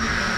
Bye.